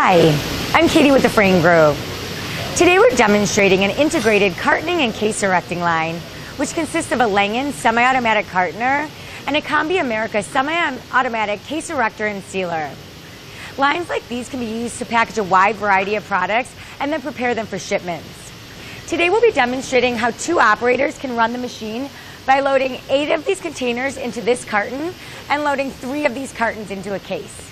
Hi, I'm Katie with the Frain Group. Today we're demonstrating an integrated cartoning and case erecting line, which consists of a Langen semi-automatic cartoner and a Combi America semi-automatic case erector and sealer. Lines like these can be used to package a wide variety of products and then prepare them for shipments. Today we'll be demonstrating how two operators can run the machine by loading eight of these containers into this carton and loading three of these cartons into a case.